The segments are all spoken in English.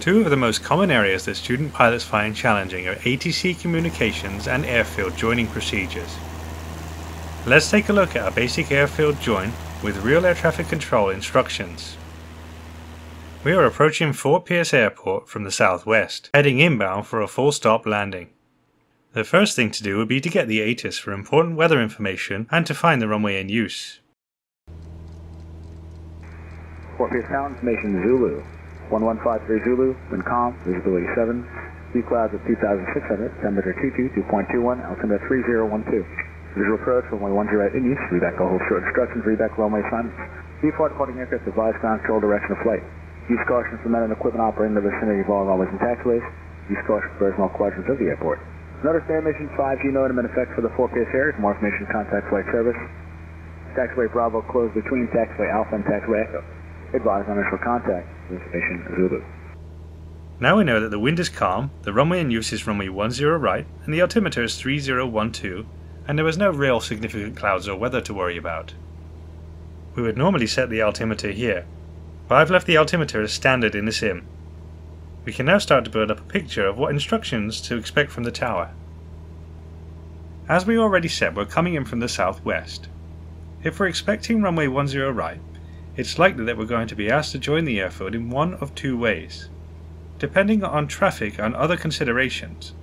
Two of the most common areas that student pilots find challenging are ATC communications and airfield joining procedures. Let's take a look at a basic airfield join with real air traffic control instructions. We are approaching Fort Pierce Airport from the southwest, heading inbound for a full stop landing. The first thing to do would be to get the ATIS for important weather information and to find the runway in use. Scorpio Sound Information Zulu. 1153 Zulu, wind calm, visibility 7. Sea clouds of 2,600, temperature 22, 2.21, altimeter 3012. Visual approach, runway 10 in use, reback all hold short instructions, reback runway assignments. Default departing aircraft advise ground control direction of flight. Use caution for men and equipment operating in the vicinity of all runways and taxiways. Use caution for in quadrants of the airport. Notice air mission 5G NOTAM in effect for the 4 PS area. More information, contact flight service. Taxiway Bravo closed between taxiway Alpha and taxiway Echo. Advise on initial contact. Information Zulu. Now we know that the wind is calm, the runway in use is runway 10 right, and the altimeter is 3012, and there was no real significant clouds or weather to worry about. We would normally set the altimeter here, but I've left the altimeter as standard in the sim. We can now start to build up a picture of what instructions to expect from the tower. As we already said, we're coming in from the southwest. If we're expecting runway 10 right, it's likely that we're going to be asked to join the airfield in one of two ways. Depending on traffic and other considerations,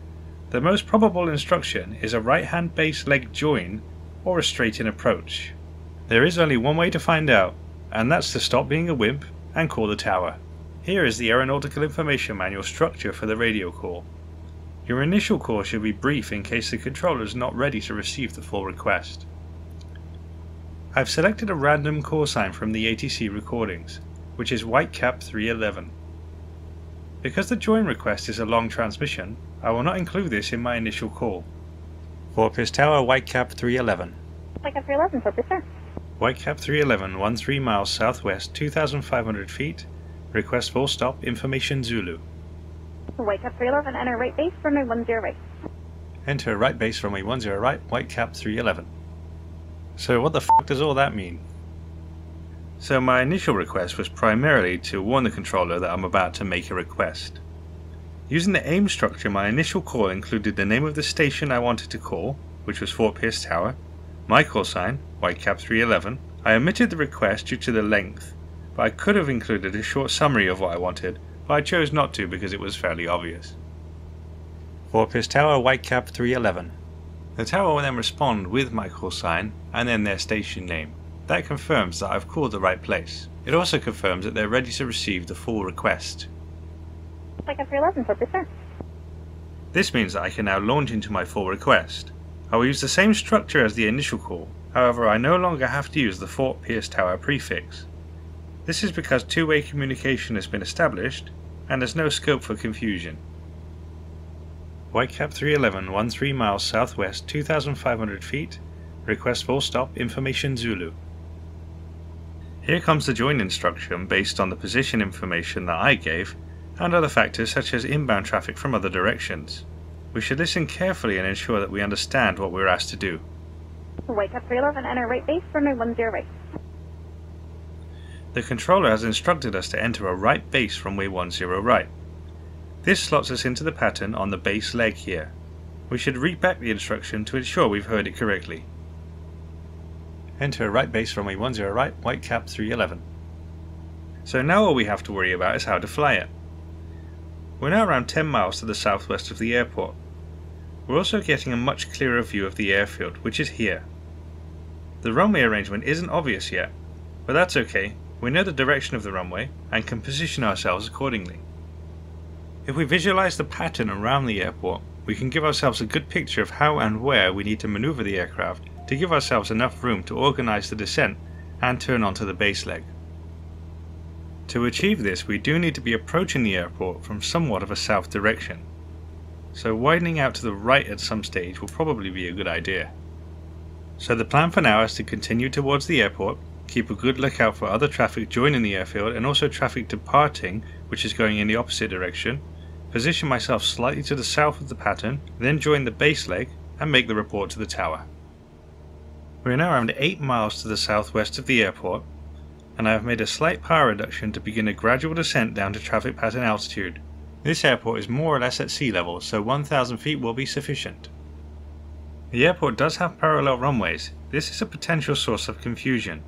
the most probable instruction is a right hand base leg join or a straight in approach. There is only one way to find out, and that's to stop being a wimp and call the tower. Here is the Aeronautical Information Manual structure for the radio call. Your initial call should be brief in case the controller is not ready to receive the full request. I've selected a random call sign from the ATC recordings, which is Whitecap 311. Because the join request is a long transmission, I will not include this in my initial call. Pierce Tower, Whitecap 311. Whitecap 311, Fort Pierce, sir. Whitecap 311, 13 miles southwest, 2,500 feet. Request full stop, information Zulu. Whitecap 311, enter right base, runway 10 right. Enter right base runway 10 right, Whitecap 311. So what the fuck does all that mean? So my initial request was primarily to warn the controller that I'm about to make a request. Using the AIM structure, my initial call included the name of the station I wanted to call, which was Fort Pierce Tower, my call sign, Whitecap 311. I omitted the request due to the length, but I could have included a short summary of what I wanted, but I chose not to because it was fairly obvious. Fort Pierce Tower, Whitecap 311. The tower will then respond with my call sign and then their station name. That confirms that I've called the right place. It also confirms that they're ready to receive the full request. Whitecap 311, Fort Pierce, sir. This means that I can now launch into my full request. I will use the same structure as the initial call, however I no longer have to use the Fort Pierce Tower prefix. This is because two-way communication has been established and there's no scope for confusion. Whitecap 311, 13 miles southwest, 2,500 feet. Request full stop, information Zulu. Here comes the join instruction based on the position information that I gave and other factors such as inbound traffic from other directions. We should listen carefully and ensure that we understand what we're asked to do. Whitecap 311, enter right base, runway 10 right. The controller has instructed us to enter a right base runway 10 right. This slots us into the pattern on the base leg here. We should read back the instruction to ensure we've heard it correctly. Enter a right base runway 10 right, Whitecap 311. So now all we have to worry about is how to fly it. We're now around 10 miles to the southwest of the airport. We're also getting a much clearer view of the airfield, which is here. The runway arrangement isn't obvious yet, but that's okay, we know the direction of the runway and can position ourselves accordingly. If we visualize the pattern around the airport, we can give ourselves a good picture of how and where we need to maneuver the aircraft to give ourselves enough room to organize the descent and turn onto the base leg. To achieve this, we do need to be approaching the airport from somewhat of a south direction, so widening out to the right at some stage will probably be a good idea. So the plan for now is to continue towards the airport, keep a good lookout for other traffic joining the airfield and also traffic departing, which is going in the opposite direction, position myself slightly to the south of the pattern, then join the base leg and make the report to the tower. We are now around 8 miles to the southwest of the airport. and I have made a slight power reduction to begin a gradual descent down to traffic pattern altitude. This airport is more or less at sea level, so 1000 feet will be sufficient. The airport does have parallel runways. This is a potential source of confusion.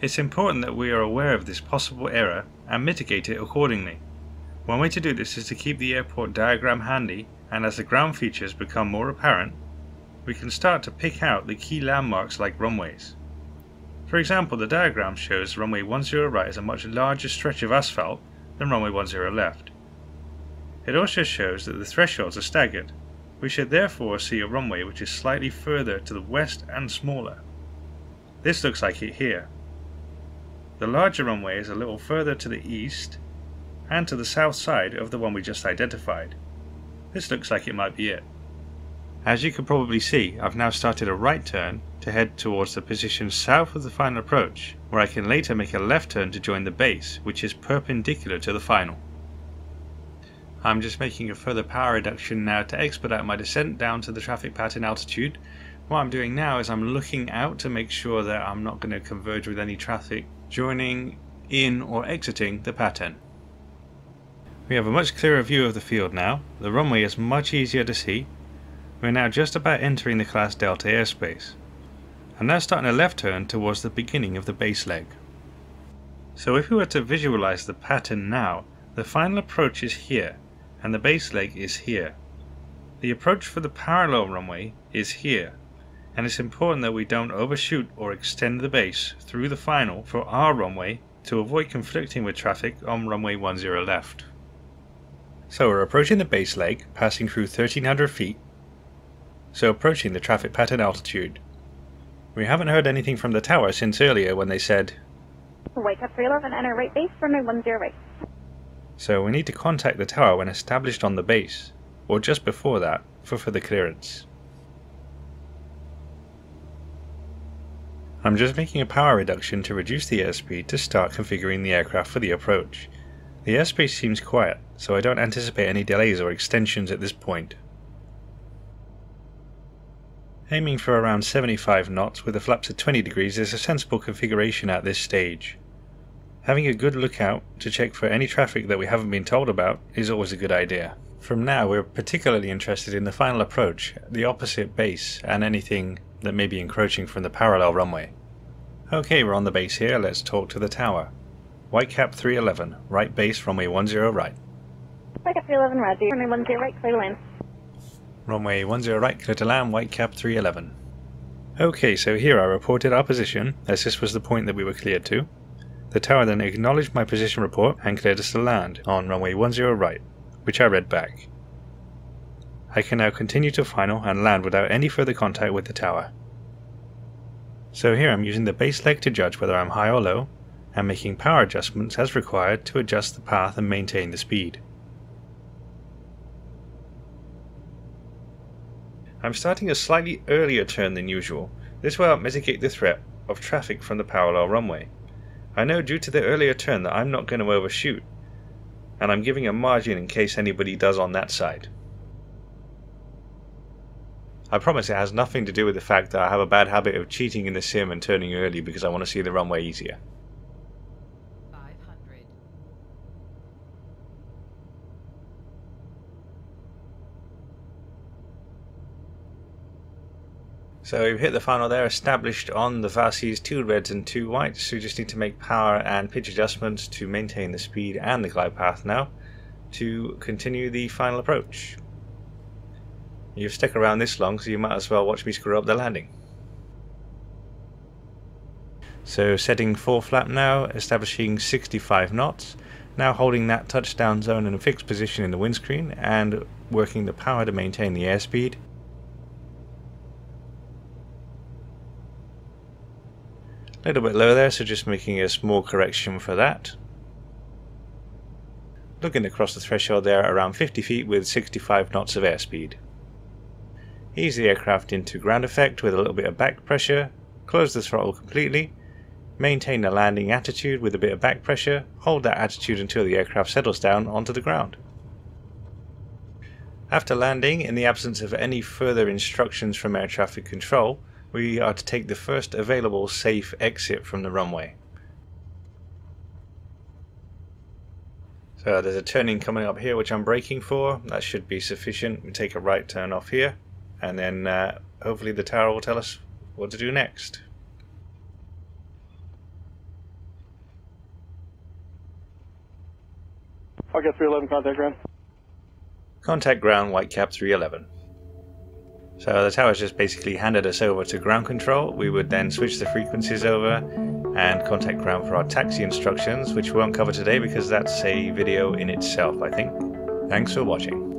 It's important that we are aware of this possible error and mitigate it accordingly. One way to do this is to keep the airport diagram handy and as the ground features become more apparent, we can start to pick out the key landmarks like runways. For example, the diagram shows runway 10 right is a much larger stretch of asphalt than runway 10 left. It also shows that the thresholds are staggered. We should therefore see a runway which is slightly further to the west and smaller. This looks like it here. The larger runway is a little further to the east and to the south side of the one we just identified. This looks like it might be it. As you can probably see, I've now started a right turn to head towards the position south of the final approach, where I can later make a left turn to join the base, which is perpendicular to the final. I'm just making a further power reduction now to expedite my descent down to the traffic pattern altitude. What I'm doing now is I'm looking out to make sure that I'm not going to converge with any traffic joining in or exiting the pattern. We have a much clearer view of the field now. The runway is much easier to see. We're now just about entering the Class Delta airspace. I'm now starting a left turn towards the beginning of the base leg. So if we were to visualize the pattern now, the final approach is here, and the base leg is here. The approach for the parallel runway is here, and it's important that we don't overshoot or extend the base through the final for our runway to avoid conflicting with traffic on runway 10 left. So we're approaching the base leg, passing through 1300 feet, so approaching the traffic pattern altitude. We haven't heard anything from the tower since earlier when they said, Whitecap 311, enter right base, runway 10 right. So we need to contact the tower when established on the base, or just before that, for further clearance. I'm just making a power reduction to reduce the airspeed to start configuring the aircraft for the approach. The airspace seems quiet, so I don't anticipate any delays or extensions at this point. Aiming for around 75 knots with the flaps at 20 degrees is a sensible configuration at this stage. Having a good lookout to check for any traffic that we haven't been told about is always a good idea. From now we're particularly interested in the final approach, the opposite base, and anything that may be encroaching from the parallel runway. Okay, we're on the base here, let's talk to the tower. Whitecap 311, right base, runway 10 right. Whitecap 311, roger. Runway 10 right, clear to land. Runway 10 right, clear to land, Whitecap 311. Okay, so here I reported our position, as this was the point that we were cleared to. The tower then acknowledged my position report and cleared us to land on runway 10 right, which I read back. I can now continue to final and land without any further contact with the tower. So here I'm using the base leg to judge whether I'm high or low, and making power adjustments as required to adjust the path and maintain the speed. I'm starting a slightly earlier turn than usual. This will help mitigate the threat of traffic from the parallel runway. I know due to the earlier turn that I'm not going to overshoot, and I'm giving a margin in case anybody does on that side. I promise it has nothing to do with the fact that I have a bad habit of cheating in the sim and turning early because I want to see the runway easier. So we've hit the final there, established on the VASI's two reds and two whites. So we just need to make power and pitch adjustments to maintain the speed and the glide path now to continue the final approach. You've stuck around this long, so you might as well watch me screw up the landing. So setting full flap now, establishing 65 knots. Now holding that touchdown zone in a fixed position in the windscreen and working the power to maintain the airspeed. A little bit low there, so just making a small correction for that. Looking across the threshold there around 50 feet with 65 knots of airspeed. Ease the aircraft into ground effect with a little bit of back pressure, close the throttle completely, maintain the landing attitude with a bit of back pressure, hold that attitude until the aircraft settles down onto the ground. After landing, in the absence of any further instructions from air traffic control, we are to take the first available safe exit from the runway. So there's a turning coming up here which I'm braking for. That should be sufficient. We take a right turn off here and then uh, hopefully the tower will tell us what to do next. Whitecap 311 contact ground. Contact ground, Whitecap 311. So the tower's just basically handed us over to ground control. We would then switch the frequencies over and contact ground for our taxi instructions, which we won't cover today because that's a video in itself, I think. Thanks for watching.